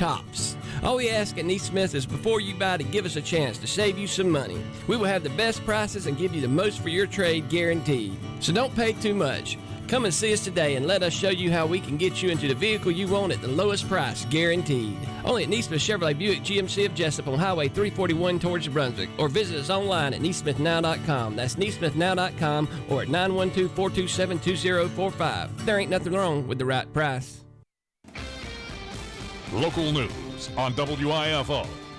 tops. All we ask at Neesmith is before you buy to give us a chance to save you some money. We will have the best prices and give you the most for your trade guaranteed. So don't pay too much. Come and see us today and let us show you how we can get you into the vehicle you want at the lowest price, guaranteed. Only at Neesmith Chevrolet Buick GMC of Jesup on Highway 341 towards Brunswick, or visit us online at neesmithnow.com. That's neesmithnow.com or at 912 427 2045. There ain't nothing wrong with the right price. Local news on WIFO.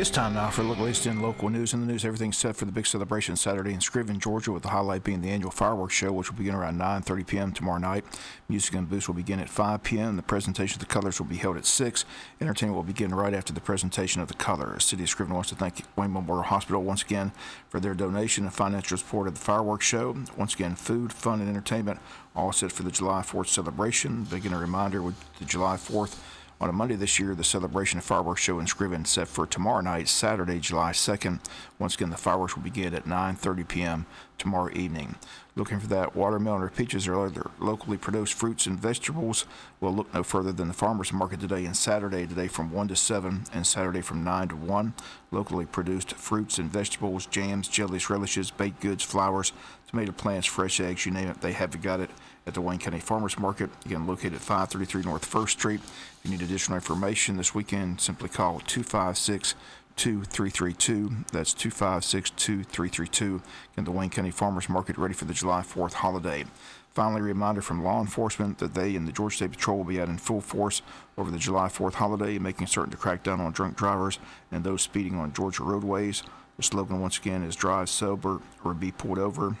It's time now for a look at latest in local news. In the news, everything's set for the big celebration Saturday in Screven, Georgia, with the highlight being the annual fireworks show, which will begin around 9:30 p.m. tomorrow night. Music and booths will begin at 5 p.m. The presentation of the colors will be held at 6. Entertainment will begin right after the presentation of the colors. City of Screven wants to thank Wayne Memorial Hospital once again for their donation and financial support of the fireworks show. Once again, food, fun, and entertainment all set for the July 4th celebration. Begin a reminder with the July 4th. On a Monday this year, the celebration of fireworks show in Screven set for tomorrow night, Saturday, July 2nd. Once again, the fireworks will begin at 9:30 p.m. tomorrow evening. Looking for that watermelon or peaches or other locally produced fruits and vegetables? We'll look no further than the farmers market today and Saturday today from 1 to 7 and Saturday from 9 to 1. Locally produced fruits and vegetables, jams, jellies, relishes, baked goods, flowers, tomato plants, fresh eggs, you name it, they have got it at the Wayne County Farmers Market. Again, located at 533 North First Street. If you need additional information this weekend, simply call 256 2332. That's 256 2332. Again, the Wayne County Farmers Market ready for the July 4th holiday. Finally, a reminder from law enforcement that they and the Georgia State Patrol will be out in full force over the July 4th holiday, making certain to crack down on drunk drivers and those speeding on Georgia roadways. The slogan, once again, is drive sober or be pulled over.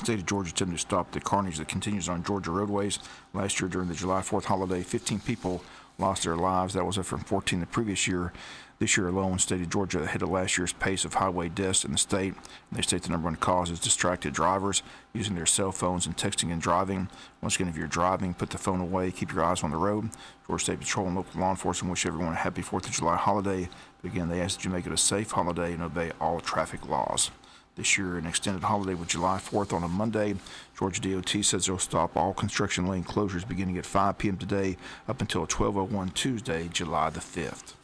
State of Georgia attempted to stop the carnage that continues on Georgia roadways. Last year, during the July 4th holiday, 15 people lost their lives. That was up from 14 the previous year. This year alone, state of Georgia ahead of last year's pace of highway deaths in the state. They state the number one cause is distracted drivers using their cell phones and texting and driving. Once again, if you're driving, put the phone away, keep your eyes on the road. Georgia State Patrol and local law enforcement wish everyone a happy 4th of July holiday. But again, they ask that you make it a safe holiday and obey all traffic laws this year an extended holiday with July 4th on a Monday. Georgia DOT says they'll stop all construction lane closures beginning at 5 p.m. today up until 12:01 Tuesday, July the 5th.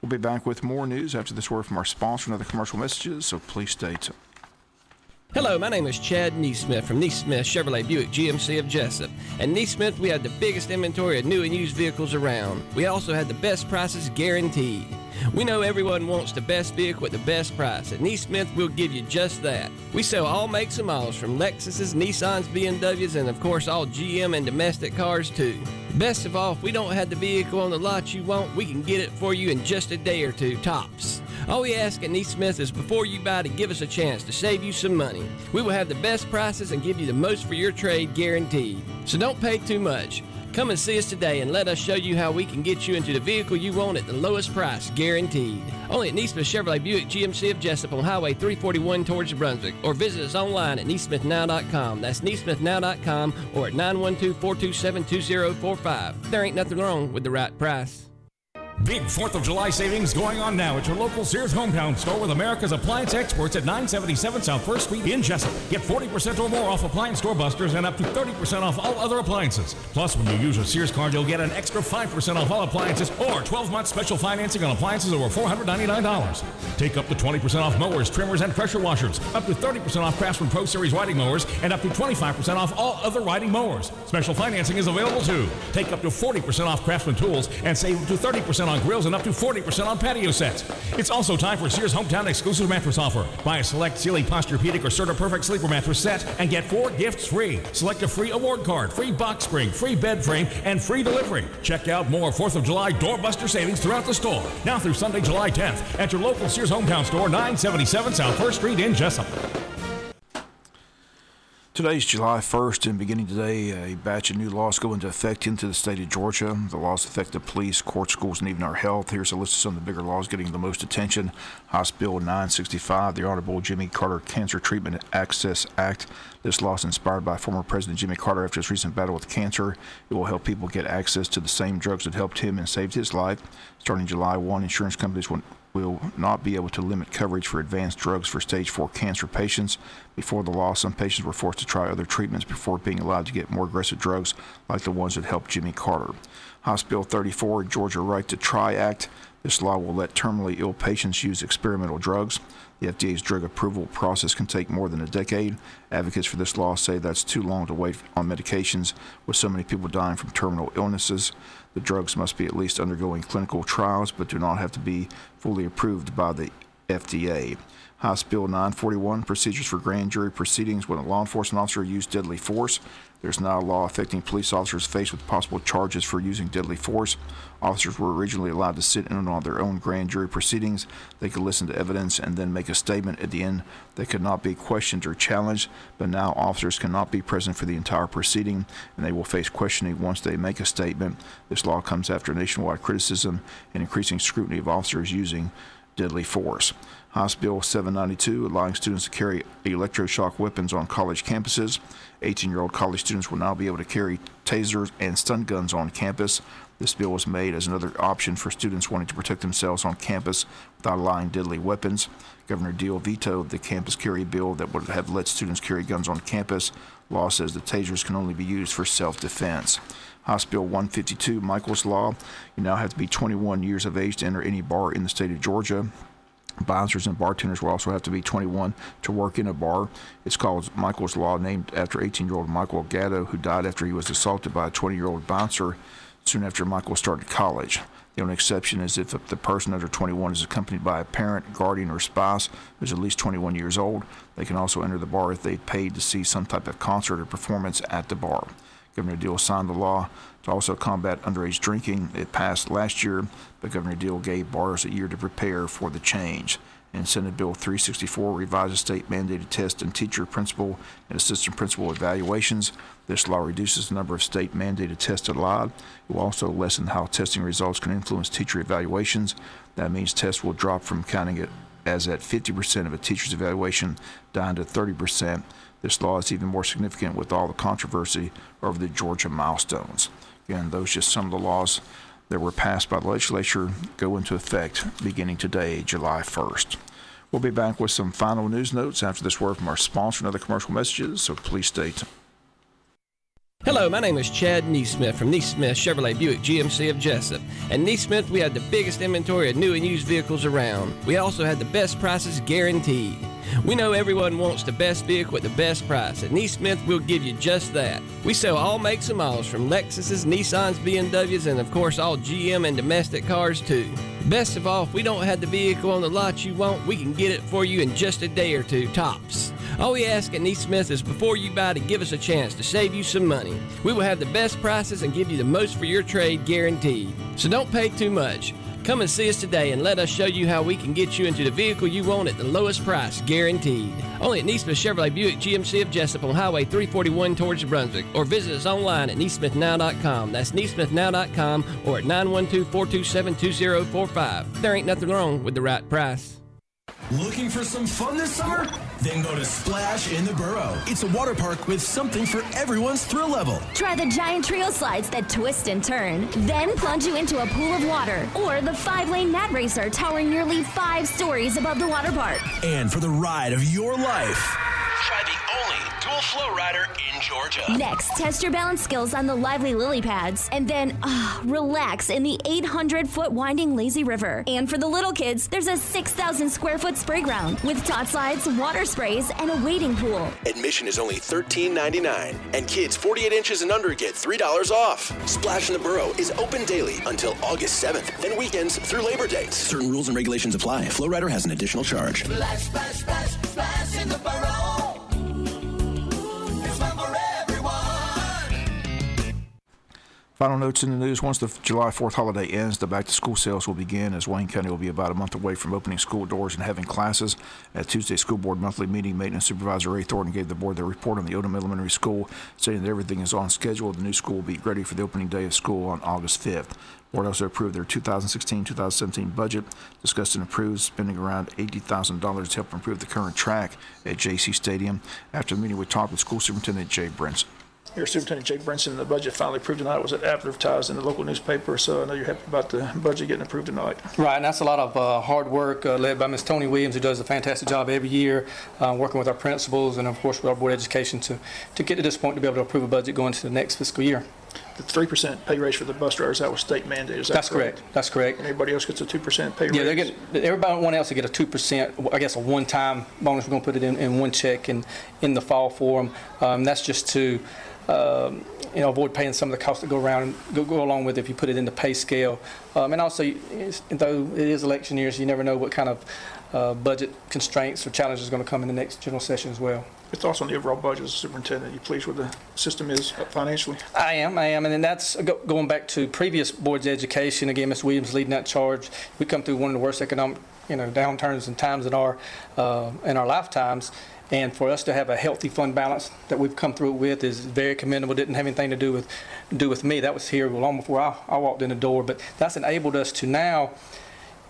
We'll be back with more news after this word from our sponsor and other commercial messages, so please stay tuned. Hello, my name is Chad Neesmith from Neesmith Chevrolet Buick GMC of Jesup. At Neesmith, we have the biggest inventory of new and used vehicles around. We also have the best prices guaranteed. We know everyone wants the best vehicle at the best price. At Neesmith, we'll give you just that. We sell all makes and models from Lexuses, Nissans, BMWs, and of course all GM and domestic cars too. Best of all, if we don't have the vehicle on the lot you want, we can get it for you in just a day or two, tops. All we ask at Neesmith is before you buy to give us a chance to save you some money. We will have the best prices and give you the most for your trade guaranteed. So don't pay too much. Come and see us today and let us show you how we can get you into the vehicle you want at the lowest price, guaranteed. Only at Neesmith Chevrolet Buick GMC of Jesup on Highway 341 towards Brunswick, or visit us online at neesmithnow.com. That's neesmithnow.com or at 912 427 2045. There ain't nothing wrong with the right price. Big 4th of July savings going on now at your local Sears hometown store with America's Appliance Experts at 977 South 1st Street in Jesup. Get 40% or more off appliance doorbusters and up to 30% off all other appliances. Plus, when you use a Sears card, you'll get an extra 5% off all appliances or 12 month special financing on appliances over $499. Take up to 20% off mowers, trimmers, and pressure washers, up to 30% off Craftsman Pro Series riding mowers, and up to 25% off all other riding mowers. Special financing is available too. Take up to 40% off Craftsman tools and save up to 30% on grills and up to 40% on patio sets. It's also time for Sears Hometown exclusive mattress offer. Buy a select Sealy Posturepedic or Serta Perfect sleeper mattress set and get four gifts free. Select a free award card, free box spring, free bed frame, and free delivery. Check out more 4th of July doorbuster savings throughout the store. Now through Sunday, July 10th at your local Sears Hometown store, 977 South 1st Street in Jesup. Today's July 1st, and beginning today, a batch of new laws go into effect into the state of Georgia. The laws affect the police, court, schools, and even our health. Here's a list of some of the bigger laws getting the most attention. House Bill 965, the Honorable Jimmy Carter Cancer Treatment Access Act. This law is inspired by former President Jimmy Carter after his recent battle with cancer. It will help people get access to the same drugs that helped him and saved his life. Starting July 1, insurance companies will will not be able to limit coverage for advanced drugs for stage 4 cancer patients. Before the law, some patients were forced to try other treatments before being allowed to get more aggressive drugs like the ones that helped Jimmy Carter. House Bill 34, Georgia Right to Try Act. This law will let terminally ill patients use experimental drugs. The FDA's drug approval process can take more than a decade. Advocates for this law say that's too long to wait on medications with so many people dying from terminal illnesses. The drugs must be at least undergoing clinical trials but do not have to be fully approved by the FDA. House Bill 941, Procedures for Grand Jury Proceedings when a law enforcement officer used deadly force. There's now a law affecting police officers faced with possible charges for using deadly force. Officers were originally allowed to sit in on their own grand jury proceedings. They could listen to evidence and then make a statement at the end. They could not be questioned or challenged, but now officers cannot be present for the entire proceeding, and they will face questioning once they make a statement. This law comes after nationwide criticism and increasing scrutiny of officers using deadly force. House Bill 792, allowing students to carry electroshock weapons on college campuses. 18 year old college students will now be able to carry tasers and stun guns on campus. This bill was made as another option for students wanting to protect themselves on campus without allowing deadly weapons. Governor Deal vetoed the campus carry bill that would have let students carry guns on campus. Law says the tasers can only be used for self defense. House Bill 152, Michael's Law. You now have to be 21 years of age to enter any bar in the state of Georgia. Bouncers and bartenders will also have to be 21 to work in a bar. It's called Michael's Law, named after 18 year old Michael Gatto, who died after he was assaulted by a 20 year old bouncer soon after Michael started college. The only exception is if the person under 21 is accompanied by a parent, guardian, or spouse who's at least 21 years old. They can also enter the bar if they paid to see some type of concert or performance at the bar. Governor Deal signed the law to also combat underage drinking. It passed last year, but Governor Deal gave bars a year to prepare for the change. And Senate Bill 364 revises state mandated test and teacher, principal, and assistant principal evaluations. This law reduces the number of state mandated tests allowed. It will also lessen how testing results can influence teacher evaluations. That means tests will drop from counting it as at 50% of a teacher's evaluation down to 30%. This law is even more significant with all the controversy over the Georgia milestones. Again, those just some of the laws that were passed by the legislature go into effect beginning today, July 1st. We'll be back with some final news notes after this word from our sponsor and other commercial messages, so please stay tuned. Hello, my name is Chad Neesmith from Neesmith Chevrolet Buick GMC of Jesup. At Neesmith, we have the biggest inventory of new and used vehicles around. We also have the best prices guaranteed. We know everyone wants the best vehicle at the best price. At Neesmith, we'll give you just that. We sell all makes and models from Lexuses, Nissans, BMWs, and of course all GM and domestic cars too. Best of all, if we don't have the vehicle on the lot you want, we can get it for you in just a day or two, tops. All we ask at Neesmith is before you buy to give us a chance to save you some money. We will have the best prices and give you the most for your trade guaranteed. So don't pay too much. Come and see us today and let us show you how we can get you into the vehicle you want at the lowest price, guaranteed. Only at Neesmith Chevrolet Buick GMC of Jesup on Highway 341 towards New Brunswick, or visit us online at neesmithnow.com. That's neesmithnow.com or at 912 427 2045. There ain't nothing wrong with the right price. Looking for some fun this summer? Then go to Splash in the Boro. It's a water park with something for everyone's thrill level. Try the giant trio slides that twist and turn, then plunge you into a pool of water, or the five lane mat racer towering nearly five stories above the water park. And for the ride of your life, try the only dual flow rider in Georgia. Next, test your balance skills on the lively lily pads, and then ah, relax in the 800 foot winding lazy river. And for the little kids, there's a 6,000 square foot spray ground with tot slides, water sprays, and a wading pool. Admission is only $13.99, and kids 48 inches and under get $3 off. Splash in the Boro is open daily until August 7th and weekends through Labor Day. Certain rules and regulations apply. Flowrider has an additional charge. Splash, splash, splash, splash in the Boro. Final notes in the news. Once the July 4th holiday ends, the back to school sales will begin as Wayne County will be about a month away from opening school doors and having classes. At Tuesday school board monthly meeting, maintenance supervisor Ray Thornton gave the board their report on the Odom Elementary School, saying that everything is on schedule. The new school will be ready for the opening day of school on August 5th. Board also approved their 2016-2017 budget, discussed and approved spending around $80,000 to help improve the current track at JC Stadium. After the meeting, we talked with school superintendent Jay Brinson. Your Superintendent Jay Brinson, and the budget finally approved tonight. Was it advertised in the local newspaper? So I know you're happy about the budget getting approved tonight. Right, and that's a lot of uh, hard work uh, led by Ms. Tony Williams, who does a fantastic job every year, uh, working with our principals and, of course, with our board of education to, to get to this point to be able to approve a budget going into the next fiscal year. The 3% pay raise for the bus drivers, that was state mandated, is that That's correct. That's correct. And everybody else gets a 2% pay raise? Yeah, they're getting, everyone else will get a two percent, I guess, a one-time bonus. We're gonna put it in, in one check in, in the fall for them. Um, that's just to, um, you know, avoid paying some of the costs that go around, and go, go along with it. if you put it in the pay scale. Um, and also, though it is election years, you never know what kind of, uh, budget constraints or challenges are gonna come in the next general session as well. Your thoughts on the overall budget as a superintendent? You pleased with the system is financially? I am, I am, and then that's going back to previous boards of education. Again, Ms. Williams leading that charge. We come through one of the worst economic, you know, downturns and times in our uh, in our lifetimes, and for us to have a healthy fund balance that we've come through with is very commendable. Didn't have anything to do with do with me. That was here long before I, I walked in the door, but that's enabled us to now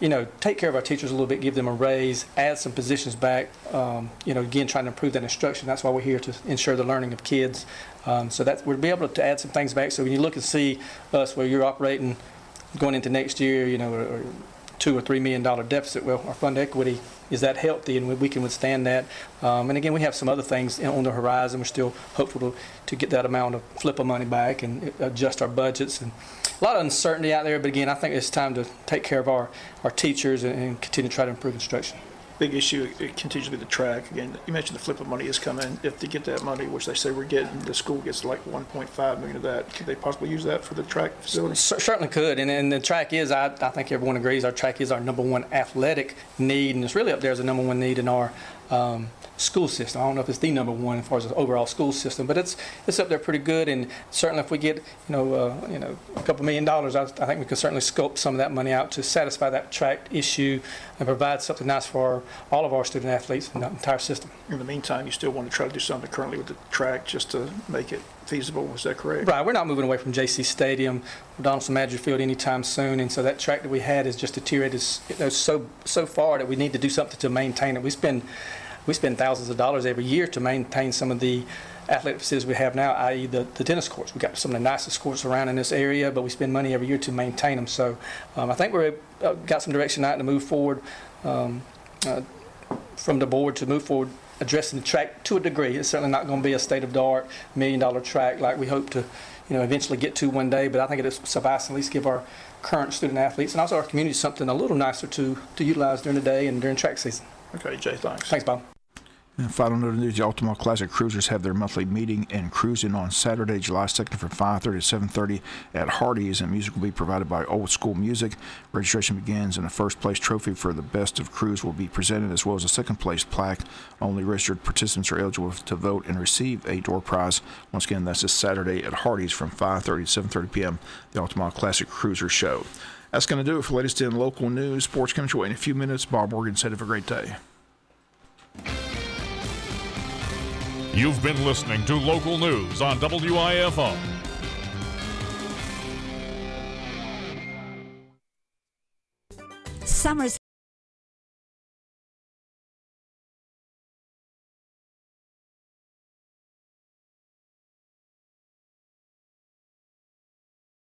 you know, take care of our teachers a little bit, give them a raise, add some positions back. Um, you know, again, trying to improve that instruction. That's why we're here to ensure the learning of kids. Um, so that we'll be able to add some things back. So when you look and see us where you're operating going into next year, you know, or, or two or three million dollar deficit. Well, our fund equity is that healthy, and we, we can withstand that. Um, and again, we have some other things on the horizon. We're still hopeful to, to get that amount of flip of money back and adjust our budgets and a lot of uncertainty out there. But again, I think it's time to take care of our, our teachers and, and continue to try to improve instruction. Big issue, it continues to be the track. Again, you mentioned the flip of money is coming. If they get that money, which they say we're getting, the school gets like 1.5 million of that. Could they possibly use that for the track facility? Cer- Certainly could, and, and the track is, I, I think everyone agrees, our track is our number one athletic need, and it's really up there as the number one need in our um, school system. I don't know if it's the number one as far as the overall school system, but it's it's up there pretty good, and certainly if we get you know uh, you know a couple million dollars, I, I think we can certainly scope some of that money out to satisfy that track issue and provide something nice for our, all of our student athletes and the entire system. In the meantime, you still want to try to do something currently with the track just to make it feasible. Is that correct? Right, we're not moving away from JC Stadium, Donaldson Madger Field anytime soon, and so that track that we had is just deteriorated s- you know, so so far that we need to do something to maintain it. We spend we spend thousands of dollars every year to maintain some of the athletic facilities we have now, i.e. the, the tennis courts. We've got some of the nicest courts around in this area, but we spend money every year to maintain them. So um, I think we've uh, got some direction out to move forward um, uh, from the board to move forward addressing the track to a degree. It's certainly not going to be a state-of-the-art million-dollar track like we hope to, you know, eventually get to one day. But I think it is suffice to at least give our current student athletes and also our community something a little nicer to to utilize during the day and during track season. Okay, Jay, thanks. Thanks, Bob. And final note of news, the Altamont Classic Cruisers have their monthly meeting and cruising on Saturday, July 2nd from 5.30 to 7.30 at Hardee's, and music will be provided by Old School Music. Registration begins, and a first-place trophy for the best of cruise will be presented, as well as a second-place plaque. Only registered participants are eligible to vote and receive a door prize. Once again, that's this Saturday at Hardee's from 5.30 to 7.30 p.m., the Altamont Classic Cruiser Show. That's going to do it for latest in local news. Sports coming your way in a few minutes. Bob Morgan said, have a great day. You've been listening to local news on WIFO. Summer's